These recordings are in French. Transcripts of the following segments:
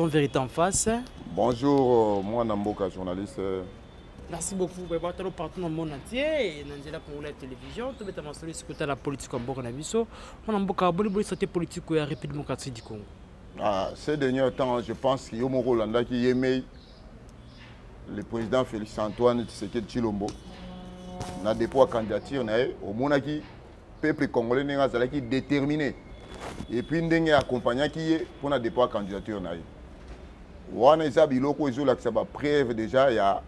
Vérité en face? Bonjour, euh, moi Namboka, journaliste. Merci beaucoup pour votre partout dans le monde entier. Dans la Congolais télévision, tout le monde sur la politique en Boka Nabiso. On a beaucoup de bonne santé politique de la République démocratique du Congo. Ah, ces derniers temps, je pense qu'il y a un Rolanda qui aimait le président Félix Antoine Tshisekedi Chilombo. Na dépôt candidature na au monaki peuple congolais n'est déterminé. Et puis ndenge accompagnant qui est pour na dépôt candidature na wana eza biloko ezolakisa bapreuve déjà ya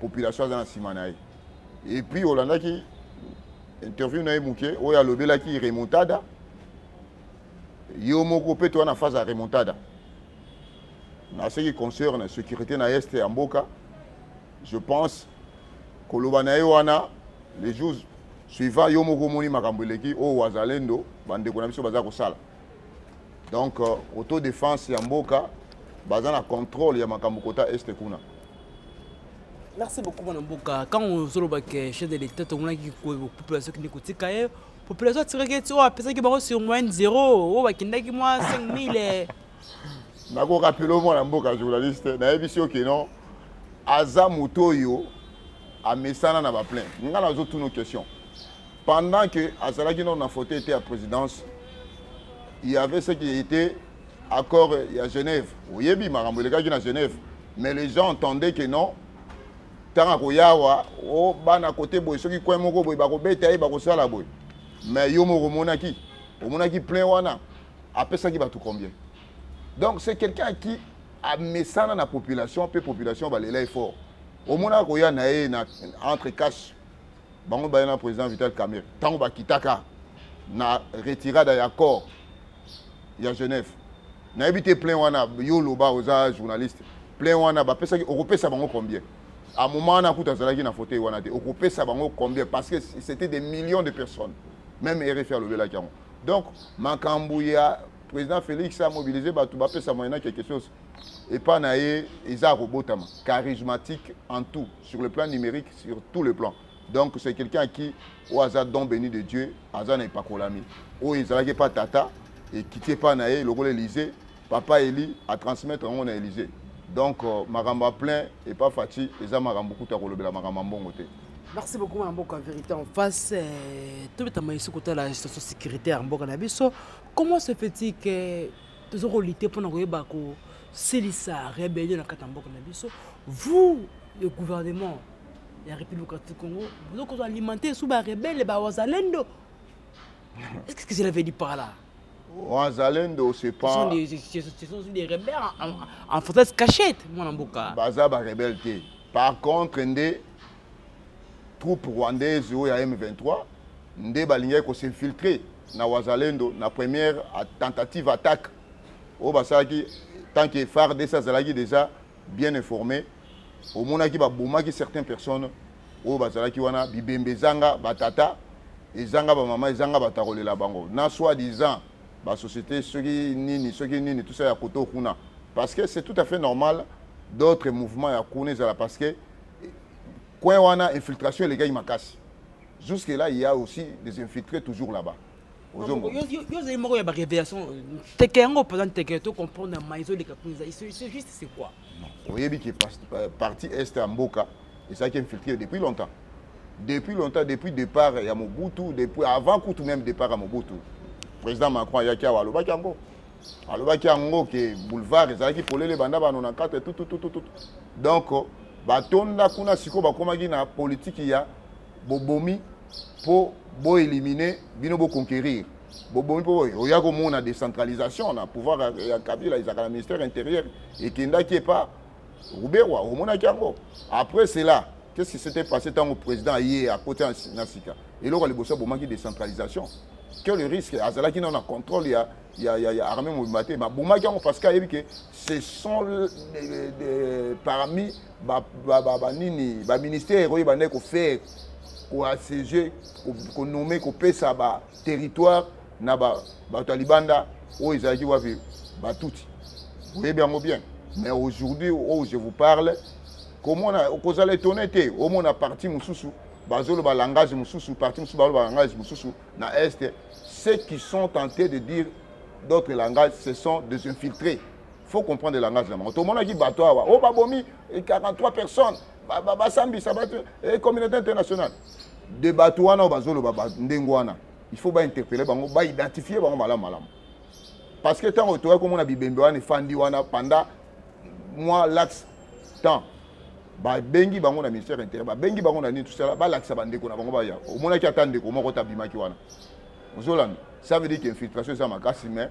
population aza na nsima na ye. Et puis olandaki interview na ye moke oyo alobelaki remontada. Yo moko mpe toza na phase ya remontada. Na ce qui concerne sécurité na este ya mboka je pense koloba na ye wana les jours suivant yo moko omoni makambo eleki oyo wazalendo bandeko na biso baza kosala. Donc uh, autodéfense ya mboka baza na contrôle ya makambo kota este kuna. Merci beaucoup, Mme Mboka. Quand on se voit que chef de l'État, la population n'écoute pas, la population tu vois, personne qui va sur moins zéro, ou qui n'a que moi 5000. nakokapeela omwana mboka journaliste. Nayebi si oke non. Aza moto oyo amesana na baplainte nga nazotuna question pendant que azalaki nano na fauteuil ete ya présidence il y avait ce qui était accord ya genève. Oyebi makambo elekaki na genève. Mais les gens entendaient que non. Ntango akoya awa o bana kote boye soki coin moko boye bakobeta ye bakosala boye mais yo moko omonaki omonaki plein wana. Apesaki bato combien? Donc c'est quelqu'un qui amesana na population mpe population balela ye fort. Omonaka koya na ye na entre cache bango baye na président vital camer ntango bakitaka na retirada ya corps ya genève nayebi te plein wana yo loba oza journaliste. Plein wana bapesaki okopesa bango combien? À moment wana kuta azalaki na fauteuil wana te. Okopesa bango combien? Parce que c'était des millions de personnes. Même rfi alobelaki yango. Donc makambo ya président félix a mobilisé bato bapesa moyena quelque chose. Epa na ye eza ya kobotama. Charismatique en tout sur le plan numérique sur tout le plan donc c'est quelqu'un qui oyo aza don béni de dieu aza na epakolami oyo ezalaki epa tata ekiti epa na ye lokola élysée papa eli atransmettre yango na élysée donc euh, makambo ya plein epa faci eza makambo kuta kolobela makambo ya mbongo te Merci beaucoup, Mme Mboka. En vérité, en face, tout le ici, côté la situation sécuritaire en Mboka Nabiso, comment se fait-il que nous avons lutté pour nous bako Célissa, rébellion dans Katamboka Nabiso, vous, le gouvernement la République du Congo, vous avez alimenté sous les rebelles, les Wazalendo. Qu'est-ce que je l'avais dit par là? Wazalendo c'est Ce pas sont des, ce sont des rebelles en, en, en cachette, mon Mboka. baza barebele te. Par contre nde troupe rwandaise oyo ya m23 nde balingaki kosinfiltre na wazalendo na première tentative attaque. Oyo basalaki tant que fardc azalaki déjà bien informé omonaki babomaki certaines personnes. Oyo bazalaki wana bibembe ezanga batata ezanga bamama ezanga bato ya kolela bango. Na soi disant basociété soki nini soki nini tout ça ya koto kuna. Parce que c'est tout à fait normal d'autres mouvements ya kuna parce que coin wana infiltration elekaki makasi jusque là il y a aussi des infiltrés toujours là-bas. Ozomona yo ozali moko ya barévélation teke yango mpenza teke to comprendre ma ezoleka kuna c'est juste c'est quoi? Oyebi ke pas- partie est ya mboka. Ezalaki infiltré depuis longtemps. Depuis longtemps depuis départ ya mobutu depuis avant kutu même départ ya mobutu président macron ayaki awa alobaki yango. Alobaki yango ke boulevard ezalaki polele banda bano na kate tututututu donc batonda kuna sikoyo bakomaki na politike ya bobomi mpo boélimine bino boconquérir. Bobomi mpo oya komona décentralisation na pouvoir ya- kabila ezalaka na ministère intérieur ekendaki epa ruberwa omonaki yango. Après cela qu'est-ce qui s'était passé ntango président aye akoti na sika eloko liboso abomaki décentralisation quel le risque azalaki nano na contrôle ya, ya, ya, ya armée mobima te babomaki yango parce que ayebi ke ce sont parmi banini baministère oyo bandaki kofaire koassiéger konome kopesa baterritoire na ba- bato ya libanda oyo ezalaki wapi batuti oyebi yango bien mais aujourd'hui oyo je vous parle komona kozala étonné te omona parti mosusu bazoloba langage mosusu parti mosusu bazoloba langage mosusu na este ceux qui sont tentés de dire d'autres langages ce sont des infiltrés. Faut comprendre le langage na bango tomonaki bato awa o babomi 43 personnes basambisa bato communauté internationale. De bato wana oyo bazoloba ndenge wana il faut bainterpele bango baidentifie bango malamu malamu. Parce que ntango toyaki komona bibembe wana efandi wana pendant mois lax temps babengi bango na ministère intérieur babengi bango na nini tosala balakisa bandeko na bango baya. Omonaki ata ndeko moko tabimaki wana. Ozolanda ça veut dire que infiltration eza makasi mais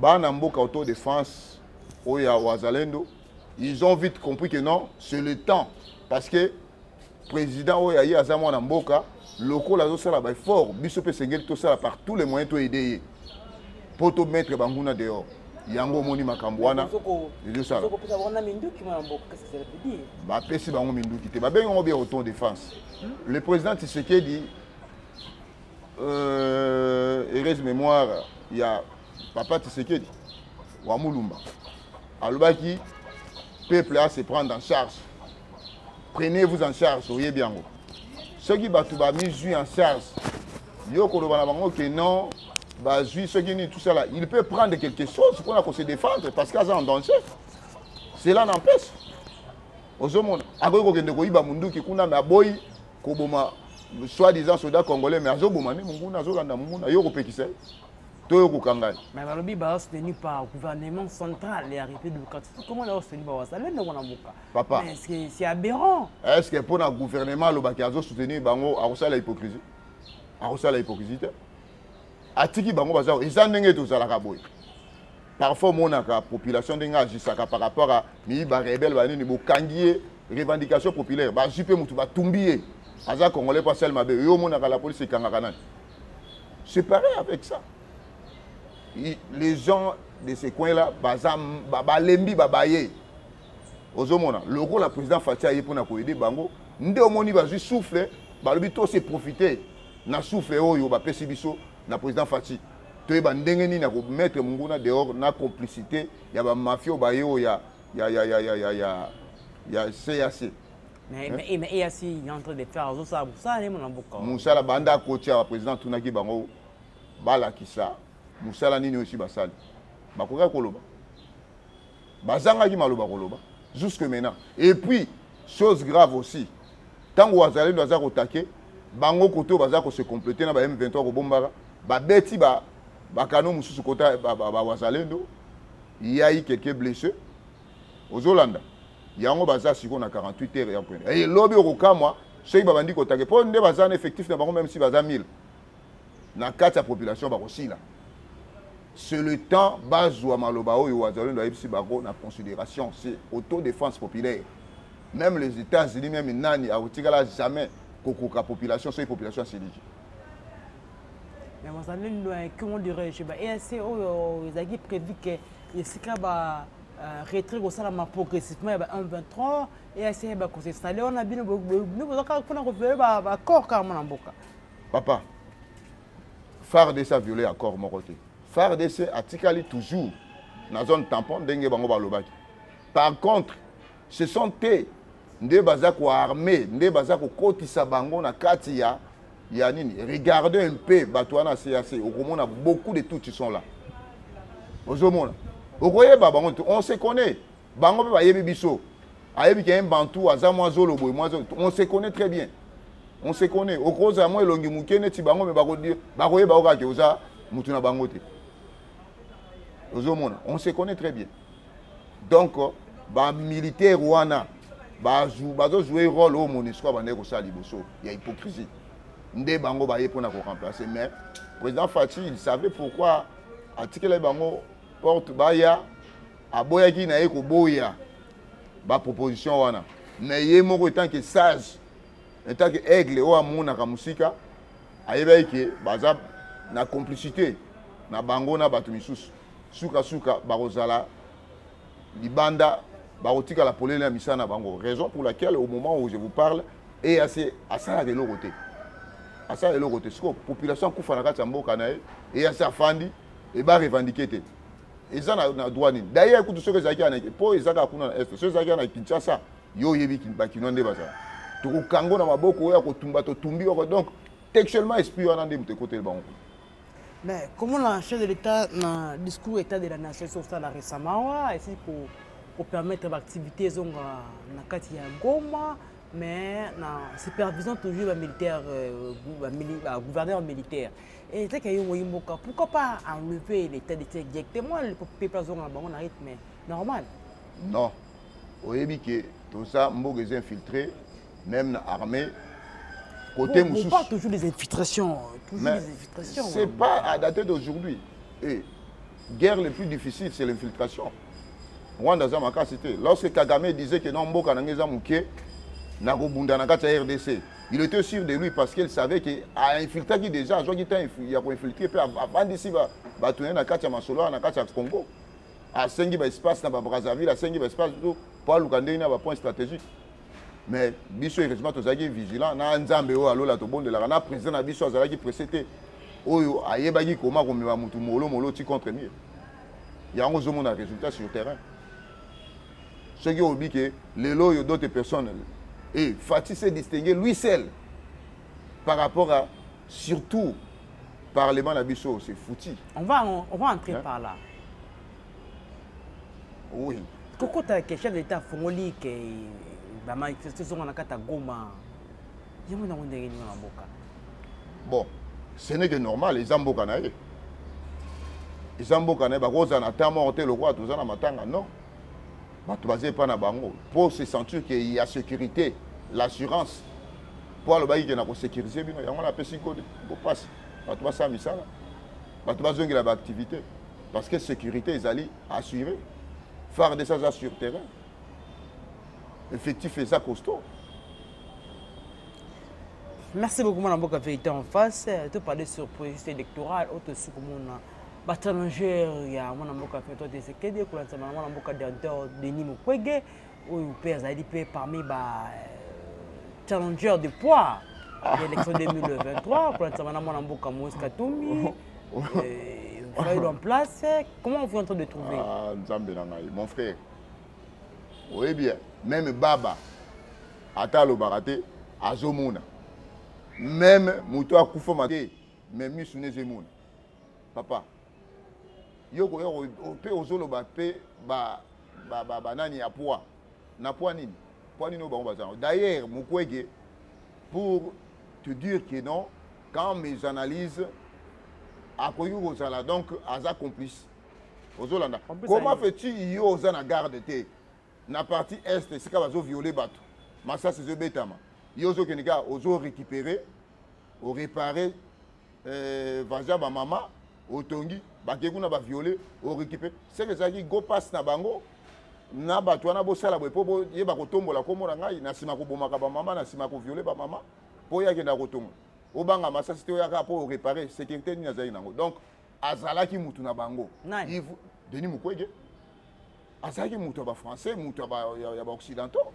bana mboka autodéfense oyo ya wazalendo ils ont vite compris que non c'est le temps. Parce que président oyo aye aza mwana mboka lokola azosala baeffort biso mpe esengeli tosala par tous les moyens toyede ye mpo tomettre banguna dehors yango omoni makambo wana. Ezosala bapesi bango minduki te. Babengi yango bien auton défense. Le président tshisekedi euh, heureuse mémoire ya papa tshisekedi wa mulumba alobaki peuple a se prendre en charge. Prenez-vous en charge oyebi yango. Soki bato bamizwi en charge yo koloba na bango ke non soki nini tout il peut prendre quelque chose mpona kose défendre parce que aza en danger. Cela n'empêche. Ozomona. Akoki kokende koyiba munduki kuna me aboyi koboma soi-disant soldat congolais mais azoboma nde monguna azolanda monguna yo kopekisa ye to yo kokanga ye mais balobi baosutenu par gouvernement central ya république comment baosutenu bawazalendo mwana mboka papa. C'est aberrant. Est ce que mpo na gouvernement alobaki azosoutenir bango akosala hypocrisie? Akosala hypocrisie. te atiki bango baza eza ndenge tozalaka boye. Parfois omonaka population ndenge agisaka par rapport a miyiba rebele banini bokangi ye revendication populaire. Bazwi mpe motu batumbi ye. Aza congolais mpo asali mabe. Yo omonaka la police ekangaka nani? C'est pareil avec ça. Les gens de ce coin là baza balembi babaye ozomona lokola président fati aye mpona koyede bango nde omoni bazwi souffle balobi tose profite. Na souffle oyo bapesi biso na président fati toyeba ndenge nini ya komettre monguna dehors na complicité ya bamafia oyo baye oyo ya, ya, ya, ya, ya, ya, ya, ya cac mais hein? mais EAC est en train de faire azosala mosala nde mona mboka mosala banda akotia baprésident atunaki bango balakisa mosala nini oyo esi basali bakokaki koloba. Bazangaki maloba koloba jusque maintenant. Et puis chose grave aussi ntango wazalendo aza kotake bango kote oyo baza kose complete na ba m23 kobombaka babeti bakano mosusu kota bawazalendo yai quelqu'un blessé ozolanda yango baza sikoyo na 48 heures ya mpene elobi okokamwa soki babandi kotake. Mpo nde baza na effectif na bango même si baza 1000 na kati ya population bakosila. C'est le temps bazwa maloba oyo wazalendo ayebisi bango na considération. C'est autodéfense populaire. Même les états-unis même nani akotikala jamais kokoka population soki population asiliki mais bazalendo comment dirais-je EAC oyo ezalaki prévu ke esika ba retrait kosalama progressivement ya ba 123 EAC yeba kosestale wana bino bozaka mpona koviole baccord kaka mwana mboka papa fardc aviole accord moko te fardc atikali toujours na zone tampon ndenge bango balobaki par contre ce sont te nde baza koarme nde baza kokotisa bango na kati ya nini? Regardez un peu bato wana cac okomona beaucoup de tout sont là. Ozomona okoyeba bango te on se connaît. Bango mpe bayebi biso. Ayebi ke bantu aza mwa zolo boye mwa on se connaît très bien. On se connaît. Okozala mwa elongi moke neti bango me bakoyeba o kaka oza mutu na bango te ozomona on se connaît très bien. Donc bamilitaire wana bazojoue rôle oyo monisco abandaki kosala liboso ya hypocrisie nde bango baye mpona koremplace mais président faci il savait pourquoi atikela bango porte baya aboyaki na ye koboya baproposition wana. Mais ye moko etant ke sage etant ke aigle oyo amonaka mosika ayebaki ke baza na complicité na bango na bato misusu. Sukasuka bakozala libanda bakotikala polele ya misala na bango. Raison pour laquelle au moment où je vous parle eac asalaka eloko te asala eloko te. Sikoyo population akufa na kati ya mboka na ye eac afandi eba revendike te. Eza na, droit nini? D'ailleurs kutu soki ezalaki ya mpo ezaka kuna na est soki ezalaki na kinshasa yo oyebi bakinois nde bazala tokokango na maboko oyo ya kotumba totumbi oko. Donc textuellement esprit wana nde moto ekoteli bango. Mais la chef de l'état na discours état de la nation esosala récemment wa esi kopermettre baactivité ezonga na kati ya goma mais na supervision toujours bamilitaire gouverneur militaire. Eteke yo ngoyi mboka pourquoi pas enlever l'état de siège directement le peuple azonga na bango na rythme normal. Non. Oyebi ke toza mboka eza infiltré même na armée côté bon, mosusu pas toujours des infiltrations toujours mais des infiltrations c'est pas à dater d'aujourd'hui. Et guerre le plus difficile c'est l'infiltration. Rwanda aza makasi te lorsque kagame disait que non mboka nange eza moke nakobunda na kati ya rdc il était sûr de lui parce qu'il savait que ainfiltraki déjà azwaki temps ya koinfiltre mpe avandisi bato naye na kati ya masolo wana na kati ya congo. Asengi baespace na babrazaville asengi baespace to mpo aluka ndenge na bapoint stratégique. Mais biso heureusement tozalaki vigilant. Na nzambe oyo alola tobondelaka. Na président na biso azalaki pressé te oyo ayebaki koma komema motu molo molo ti contre mire yango ozomona résultat sur terrain. Soki olobi ke lelo oyo d'autres personnes Et Fatih s'est distingué lui seul par rapport à, surtout, Parlement la Nabisso, c'est foutu. On va, on, va entrer hein? par là. Oui. Pourquoi tu as que chef d'État Fongoli qui a manifesté sur la carte à Goma Bon, ce n'est que normal, les Ambokanaï. Les Ambokanaï, parce qu'ils ont atteint mort, le roi, tous en matanga, non? Ils ne pas na bango. Pour se sentir qu'il y a sécurité. L'assurance. Mpo alobaki ke na kosécurize bino yango na apesi kode kopasi bato basala misala. Bato bazongela baactivité. Parce que sécurité ezali assuré. Phare de ça aza sur terrain. Effectif eza costaud. Merci beaucoup mwana mboka vérité en face. Toparle sur processus électoral oyo tosi komona bachallenger ya mwana mboka mpe to tesekedi ekolanisama na mwana mboka directeur denis mukwege oyo mpe azali mpe parmi ba challenger de poids l'élection 2023, Kulatamana Mwanamboka Moïse Katoumi, Faïd en place. Comment vous êtes en train de trouver? Ah, Nzambe Nangaï, mon frère. Oui, bien, même Baba, Atalo Barate, Azomuna. Même Moutoua Koufomate, même Musunesezoumoun. Papa, il y a quoi? Misune Zemuna. Papa, Yoko Yoko, Pe Ozolo Ba Pe Ba Ba Ba Nani Apoa. Napoa Nini? Bah, d'ailleurs, pour te dire que non, quand mes analyses, à Kozala, donc, Aza complice. Comment fais-tu, Iyo, Ozana garde T Na partie Est, c'est quand violé Bato. Massa, c'est Zobetama. Iyo, Zokenega, Ozo récupérer, au réparer, euh, Vaja, ma maman, au Tongi, Bakeguna, va violer, au récupérer. C'est que ça dit, go passe na bango na bato wana bosala boye mpo boyeba kotombola kombo na ngai na nsima kobomaka bamama na nsima koviole bamama mpo yakenda kotonga. Obanga masasi te oyaka mpo orépare sécurité nini azalaki nango. Donc azalaki mutu na bango. Denis mukwege. Azalaki mutu ya bafrançais mutu ya baoccidentaux.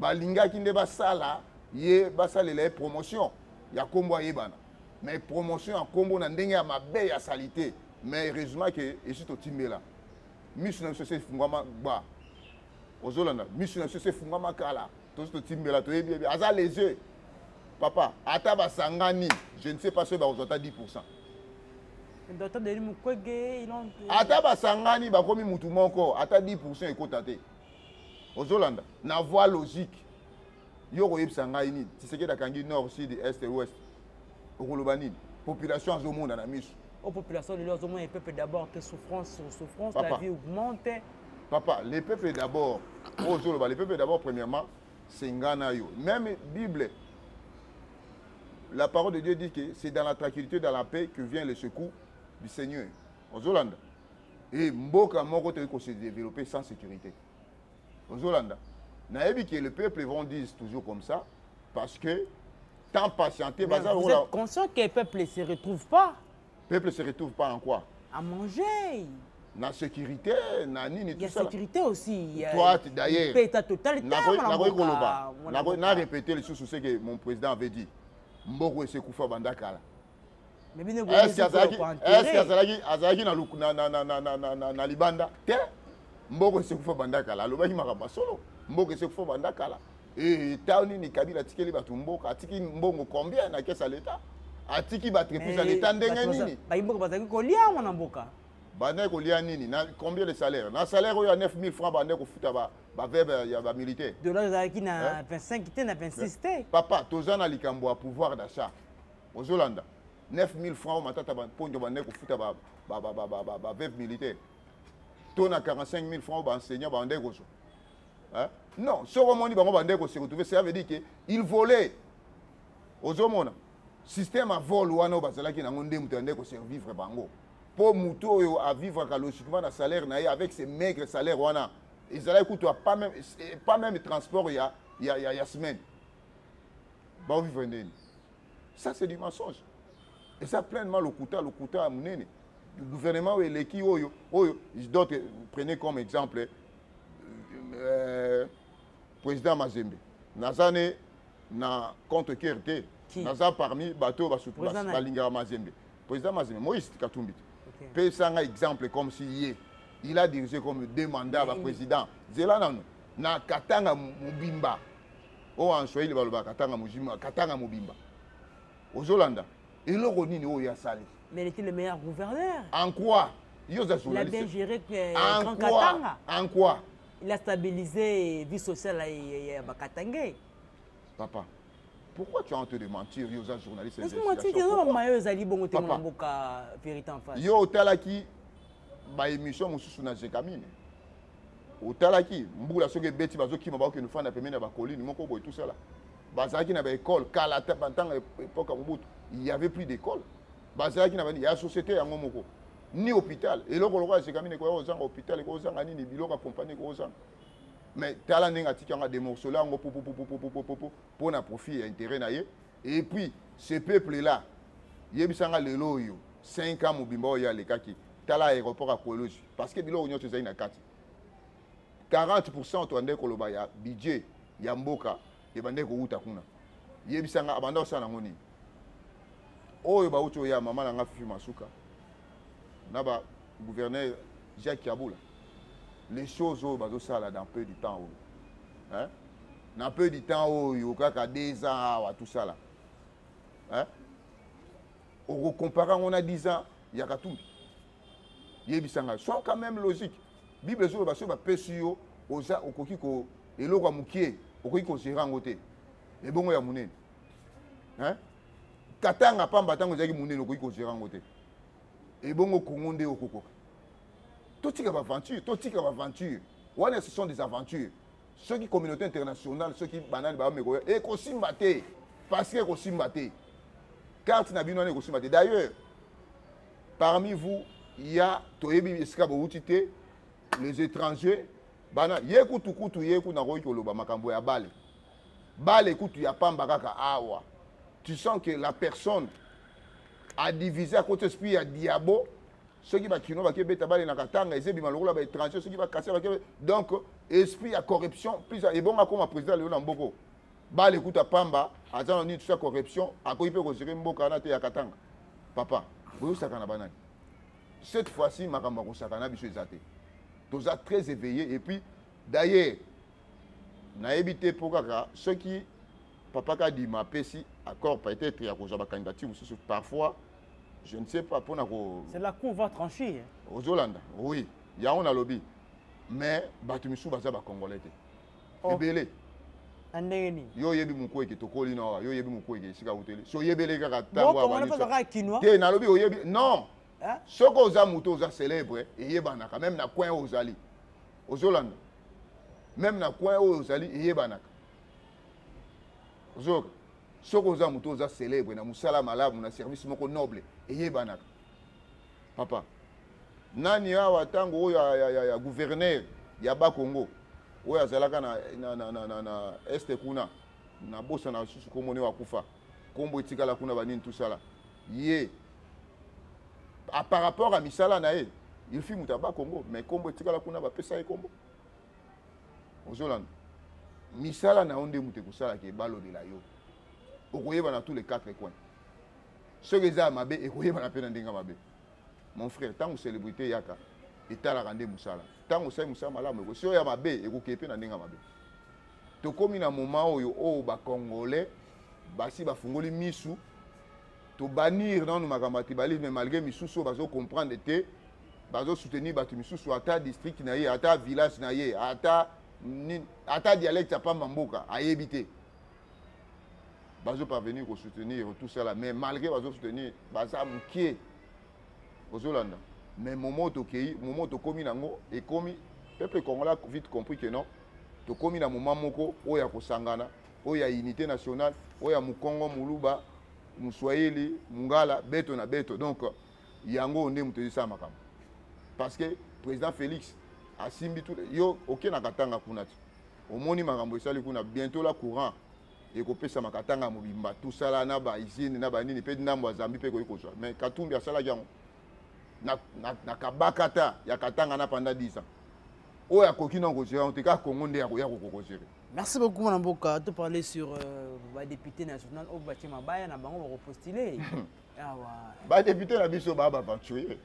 Balingaki nde basala ye basalela ye promotion ya nkombo ayebana. Mais promotion ya nkombo na ndenge ya mabe ya sali te mais heureusement ke esi totimbela miso na biso esi efungwama gba ozolanda miso na biso esi efungwama kala tosi totimbela toyebi yebi. Aza léger papa ata basangani je ne sais pas soki bakozwa ata 10 pourcent ata basangani bakomi mutu moko ata 10 pourcent ekota te. Ozolanda na voi logique. Yo koyebisa ngai nini? Tisekedi akangi nord sud est ouest. Okoloba nini? Population azomona na miso aux populations lelo azomona peuple d'abord te souffrance sur souffrance Papa. la vie augmente. Papa le peuple d'abord oyo ozoloba le peuple d'abord premièrement c'est nga na yo. Même bible la parole de dieu dit que c'est dans la tranquillité dans la paix que vient le secours du seigneur. Ozolanda e mboka moko toyei kose développer sans sécurité. Ozolanda nayebi ke le peuple vont dire toujours comme ça parce que tant patienté vous êtes conscient que le peuple ne se retrouve pas? Peuple se retrouve pas en quoi? À manger. Na sécurité na nini il y a tout ça là. sécurité aussi. Toi, d'ailleurs, Nakoki- mboka. na répété lisusu ce que mon président avait dit. Mboko esekufa banda kala Mais bino boye est-ce azalaki azalaki na na- na- na- na- na- na- na- libanda? Te? Mboko esekufa banda kala alobaki makambo ya solo. Mboko esekufa banda kala e ta nini kabila atikeli bato mboka. Atiki mbongo combien na kesa leta atiki baentreprise ya leta ndenge nini? bayimboka bazalaki kolia mboka. Bandeki kolia nini? Na combien de salaire na salaire oyo ya 9000 francs bandeki kofuta bavebe ya bamilitaire dollar ezalaki na 25 te na 26 te. Papa toza na likambo ya pouvoir d'achat. Ozolanda 9000 francs matata mponjo bandeki kofuta baveve militaire. To na 45000 francs baenseignant bandeki kozwa non soki omoni bango bandeki kose retrouve ça veut dire ke il volait. Ozomona système ya vol wana oyo bazalaki nango nde moto yandeki kosurvivre bango. Mpo motu oyo avivraka logiquement na salaire na ye avec ce maigre salaire wana. Ezalaki kutu pas même, pas même transport ya, ya, ya, ya semaine. Baovivre ndeni. Ça c'est du mensonge. Eza pleinement lokuta lokuta ya monene gouvernement oyo eleki oyo oyo d'autres prenez comme exemple euh, président mazembe. Naza ne na compte cœur te naza parmi bato oyo balingaka mazembe. Président mazembe moïse katumbi. Te mpe esanga exemple comme si ye il a dirigé comme deux mandats nano na katanga mobimba oyo en swahili balobaka katanga mojima katanga mobimba ozolanda eloko nini oyo asali mais il était le meilleur gouverneur. En quoi? Yo oza il a bien géré euh, en grand quoi? Katanga. En quoi? Il a stabilisé vie sociale ya bakatangais papa pourquoi tu as honte de mentir yo oza journaliste est-ce que mentir te oza bamayo ezali bongo te mona mboka vérité en face. Yo otalaki baémission mosusu na jekamine. Otalaki mbula soki ebeti bazokima bakokende fanda pembeni ya bakolini moko boye tusala bazalaki na baekole kala te bantanga epoka mobutu. Il y avait plus d'école. Bazalaki na bani ya société yango moko. Ni hôpital. Eloko lokola jekamine ekoya kozanga hôpital ekozanga nini? Biloko ya kompani ekozanga mais tala ndenge atiki yango adémorcele yango popopopopopopo mpona profit ya intérêt na ye et puis ce peuple là yebisanga lelo oyo 5 ans mobimba oyo alekaki tala aéroport akolozwi parce que biloko nyonso ezali na kati 40 pourcent to andeki koloba ya budget ya mboka ebandeki kowuta kuna. Yebisanga abanda kosala nango nini oyo bauti oya mama na oh, nga fifi masuka. Na bagouverneur jacques kabula les choses oyo bazosala dans peu du temps oyo hein? na peu du temps oyo kaka deux ans awa tosala hein? okokompare yango na 10 ans ya katumbi yebisanga so quand même logique. Bible ezoloba soki bapesi yo oza okoki ko eloko ya mokie okoki kozera yango te. Ebongo ya monene katanga pamba ntango ezalaki monene okoki kozera yango te. Ebongo kongo nde okokoka tout type d'aventure, tout type d'aventure. Voilà, ce sont des aventures. Ceux qui communauté internationale, ceux qui banane, bah, et Kosimbate, parce que Kosimbate, carte n'a bien Kosimbate. D'ailleurs, parmi vous, il y a Toyebi Eskabo les étrangers, bana, yeku tukutu yeku na roi koloba makambo ya bale. Bale kutu ya pamba kaka awa. Tu sens que la personne a divisé à côté esprit à diabo, soki bakino bakebeta bale na katanga eza ebima lokola baétranger soki bakasi bake donc esprit ya corruption plus ebonga koma président lelo na mboko? Bale kuta pamba aza na nini tusa corruption akoki mpe kozere mboka wana te ya katanga? Papa boyosaka na banani cette fois-ci makambo akosaka na biso eza te toza très éveillé. Et puis d'ailleurs nayebi te mpo kaka soki papa kadima apesi accord peut-être ya kozwa bacandidature mosusu parfois je ne sais pas mpona ko c'est la cour va trancher ozolanda oui yango nalobi mais bato misusu baza bacongolais te. Oh. ebele na ndenge nini? Yo oyebi moku eke tokoli na awa yo oyebi moku eke esika uteli so oyebeli kaka ntango moko wana mpe abandi kaka kinwa te nalobi oyebi non. Hein? soki oza moto oza célèbre eyebanaka. Même na coin oyo ozali. Ozolanda. Même na coin oyo ozali eyebanaka. Ozoyoka soki oza moto oza célèbre na mosala malamu na service moko noble eyebanaka. Papa nani awa ntango oyo ya, ya, ya, ya gouverneur ya bakongo oyo azalaka na, na, na, na, na, na este kuna na bosa na susu komone wakufa nkombo etikala kuna banini tosala ye a, par rapport à misala na ye il fi moto aba congo mais nkombo etikala kuna bapesa ye nkombo. Ozolanda misala na yo nde moto ekosalaka ebalobela yo okoyeba na tous les quatre coins soki eza ya mabe ekoyebana mpe na ndenge ya mabe. Mon frère ntango célébrité eyaka etalaka nde mosala. Ntango osali mosala malamu eko soki oyo ya mabe ekokee mpe na ndenge ya mabe. Tokómi na moment oyo oyo bacongolais basi bafungoli misu tobanir nanu makambo ya tribalisme malgré misusu oyo bazocomprendre te bazosoutenir bato misusu ata district na ye ata village na ye ata ata dialecte ya pamba mboka ayebi te bazoparvenir kosoutenir tout là. Mais malgré bazosoutenir baza mokie ozolanda mais moment tokei moment tokómi nango ekomi peuple congolais a vite compris que non. Tokómi na moment moko oyo ya kosangana oyo ya unité nationale oyo ya mokongo moluba moswahili mongala beto na beto. Donc yango nde moto ezosala makambo. Parce que président félix asimbi yo okendaka ntanga kuna ti. Omoni makambo esali kuna bientôt la courant ekopesamaka ntanga ya mobimba. Tosala na baisine na banini mpe ndambo ya zambi mpe kozwa mais katumbi asalaki yango na, na, na kabaka ta ya katanga na pendant 10 ans. Oyo akoki na yango te kaka kongo nde kokokozere merci beaucoup mwana mboka to parler sur euh, badepute national oyo batie mabaya na bango bakopostule awa badepute na biso baa baaventurier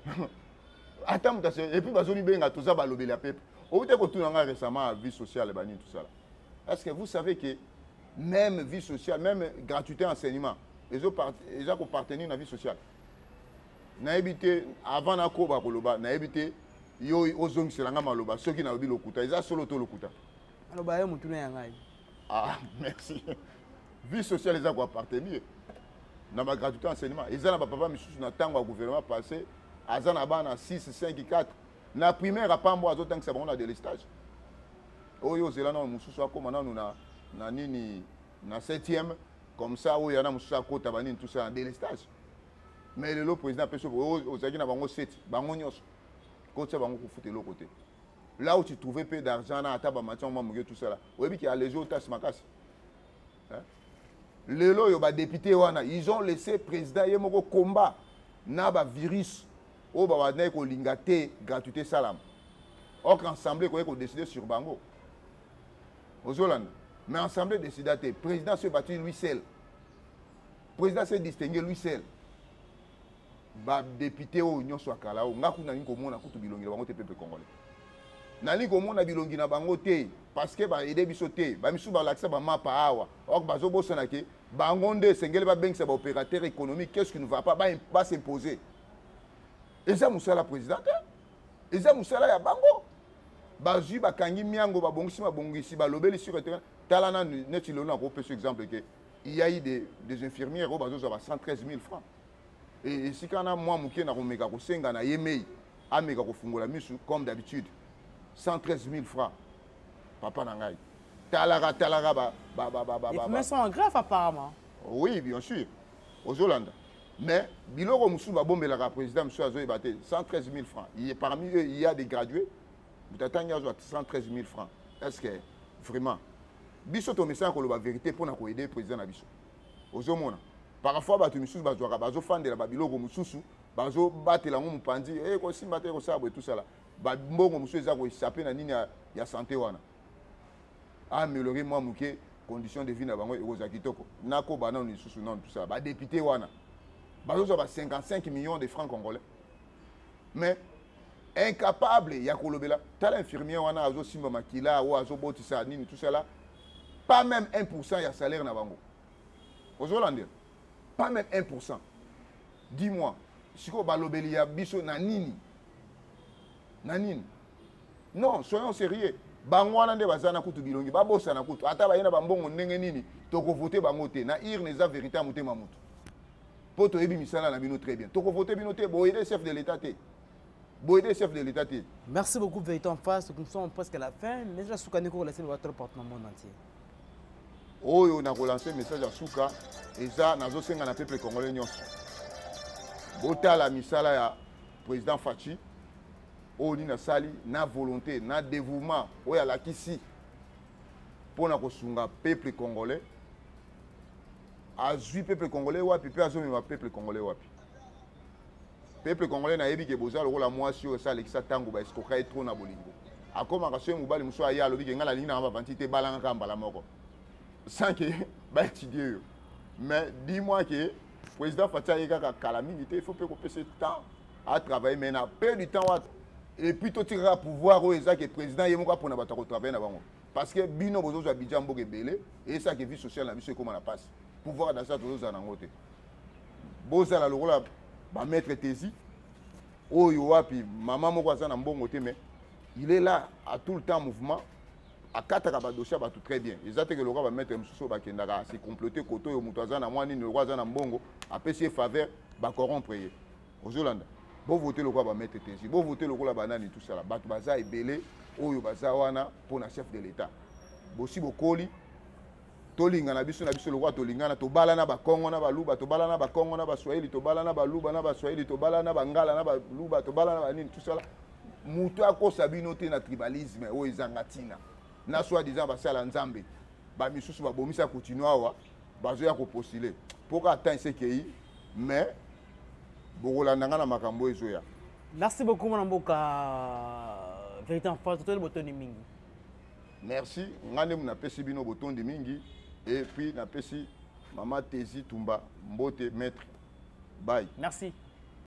ata moto epuis bazolibenga toza balobeli ya pepe. Te kotuna nga récemment ya vie sociale banini tosala parce que vous savez que même vie sociale même gratuité enseignement. Eza kopartenir na vie sociale. Nayebi te avant nakoba koloba nayebi te yo ozongiselanga maloba soki nalobi lokuta eza solo to lokuta aloba ye motuna ya ngai ah merci. Vie sociale eza koappartenir na bagratuité enseignement. Eza na bapapa misusu na ntango ya gouvernement passé. Aza na bana 6 5 4 na primaire apambo azotangisa bango na delestage oyo ozela nano mosusu akóma nanu na, na nini? Na 7e comme ça oyo yana mosusu akota banini tout ça na delestage mais lelo président apesi ozalaki na bango 7 bango nyonso. Kotia bango kofuta eloko te là où tu trouvais peu d'argent na ata bamatian mwa moke tout là. Oyebi ke allégé otasi makasi lelo oyo badepute wana ils ont laissé président ye moko komba na bavirus oyo babandaki kolinga te gratuité esalama or assemblée ekoki kodécide sur bango. Ozolanda mais assemblée décida te président so ebati lui seul. Président se distingue lui seul. Badepute oyo nyonso ya kala oyo nga kuna nalingi komona kutu bilongi na bango te peuple congolais. Nalingi komona bilongi na bango te parce que baede biso te. Bamisusu balakisa bamapa awa. Or bazobosana ke bango nde esengeli babengisa baopérateur économique qu'est ce qui ne va pas? Basimposer eza mosala président te eza mosala ya bango bazwi bakangi miango babongisi mabongisi balobeli sur terrain. Tala nanu neti lelo nakopesa exemple ke il y a eu des, des infirmières oyo bazozwa ba 113 000 francs. Esika na mwa moke na komeka kosenga na ye mei ameka kofungola misu comme d'habitude 113 000 francs. Papa na ngai talaka talaka ba, ba, ba, ba, ba, ba, sont graves apparemment. Oui bien sûr ozolanda mais biloko mosusu babombelaka président mosusu azoyeba te 113 000 francs. Parmi eux il y a des gradués moto atangi azwa 113 000 francs est ce que vraiment biso tomesana koloba vérité mpona koede président na biso ozomona parfois bato misusu bazwaka bazofandela babiloko mosusu bazobatela yango mopanzi e kosimba te kosala boye tusala bambongo mosusu eza koesape na nini ya, santé wana améliore mwa moke condition de vie na bango ekozala kitoko nakoba nano lisusu nano tusala badepute wana bazozwa ba 55 millions de francs congolais. Mais incapable ya kolobela. Tala infirmier wana azosimba makila oyo azobotisa nini tusala pas même 1 pourcent ya salaire na bango. Ozolandela pas même 1 pourcent dis moi sikoyo balobeli ya biso na nini? Na nini? Non soyons sérieux. Bango wana nde baza na kutu bilongi babosana kutu. Ata baye na bambongo ndenge nini? Tokovote bango te. Na irne eza vérité ya motema motu mpo toyebi misala na bino très bien. Tokovote bino te boyede chef de l'état te chef de l'état te merci beaucoup vérité en face. Nous sommes presque à la fin mais la soukani ko laisser le votre porte dans le monde entier. Oyo nakolance message ya suka eza nazosenga na peuple congolais nyonso. Botala misala ya président faci oyo nini asali na volonté na dévouement. Oyo alakisi mpona kosunga peuple congolais. Azwi peuple congolais wapi? Mpe azomema peuple congolais wapi? Peuple congolais nayebi ke boza lokola mwasi oyo esalekisa ntango baeskoka ye tro na bolingo. Akomaka so ye mobali mosusu aye alobi ke ngai nalingi nanga bavanti te balangaka mbala moko. Sans ke baétudie yo. Mais dis moi ke président fati aye kaka kala mingi te il faut mpe kopesa temps atravaille mais na peu du temps wapi. Et puis totikaka pouvoir oyo eza ke président ye moko apona bato ya kotravaille na bango? Parce que bino bozozwa bidja mboka ebele eyesaka vie sociale na biso ekóma na mpasi pouvoir dasa tozozala nango te. Bozala lokola bamaître tesi. Oyo wapi mama moko aza na mbongo te mais il est là à tout le temps mouvement. Akataka badossier bato très bien. Eza teke lokola bamaître mosusu oyo bakendaka ase complote kote oyo moto aza na mwa nini lokola aza na mbongo apesi ye faveur bacorrompre ye. Ozolanda bovote lokola bamaître tesi bovote lokola banani tosala bato baza ebele oyo baza wana mpona chef de l'état. Bosi bokoli tolingana biso na biso lokola tolingana tobala na bakongo na baluba tobala na bakongo na baswahili tobala na baluba na baswahili tobala na bangala na baluba tobala na banini tosala moto akosa bino te na tribalisme oyo ezanga ntina. Na soi disant basala nzambe bamisusu babomisa continue awa bazoya kopostule. Mpoka atan esekei mais bokolanda nga na makambo ezoya. Merci beaucoup mwana mboka vérité en face totali botondi mingi. Merci. Nga nde napesi bino botondi mingi et puis napesi mama tesi tumba mbote maître. Bye. Merci